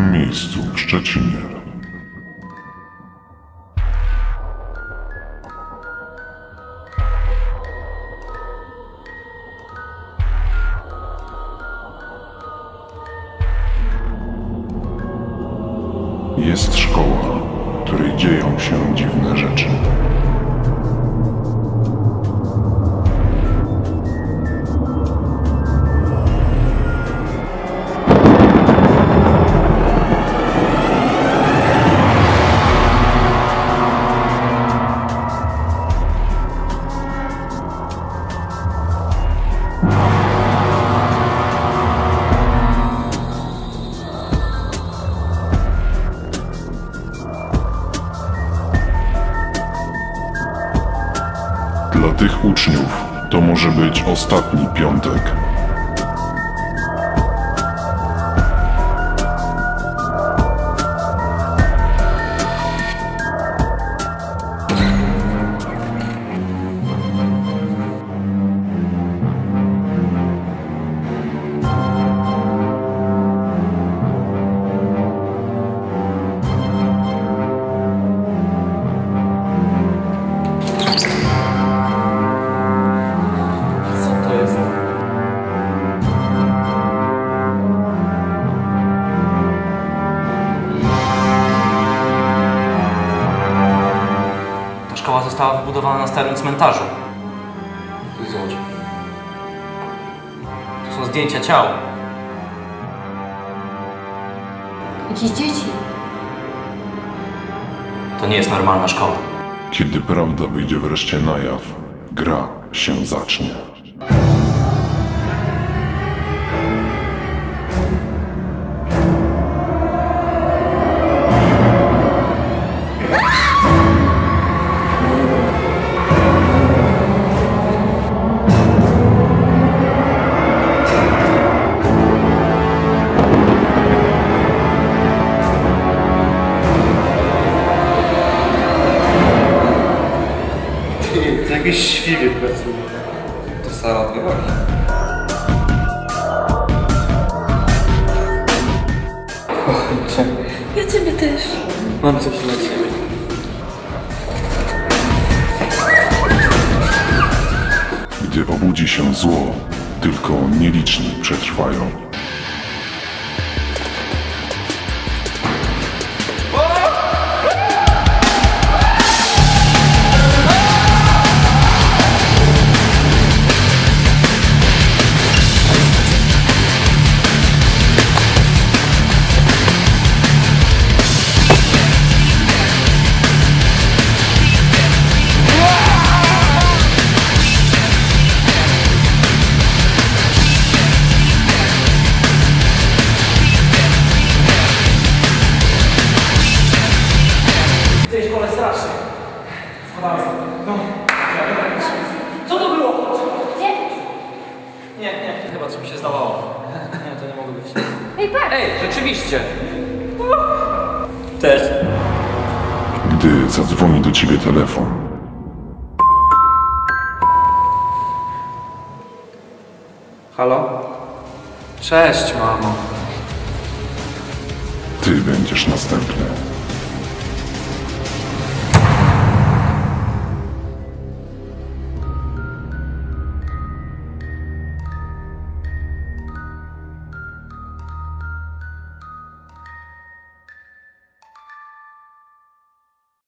tym miejscu, Szczecinie. Jest szkoła, w której dzieją się dziwne rzeczy. Dla tych uczniów to może być ostatni piątek. Została wybudowana na starym cmentarzu. Zobacz. Tu są zdjęcia ciał. Jakieś dzieci. To nie jest normalna szkoła. Kiedy prawda wyjdzie wreszcie na jaw, gra się zacznie. Jakieś świry pracują. To Sara odgrywa. Ja ciebie też. Mam coś dla ciebie. Gdy obudzi się zło, tylko nieliczni przetrwają. Coś mi się zdawało. Nie, to nie mogło być. Ej, patrz! Ej, rzeczywiście. Też. Gdy zadzwoni do ciebie telefon, Halo? Cześć, mamo. ty będziesz następny.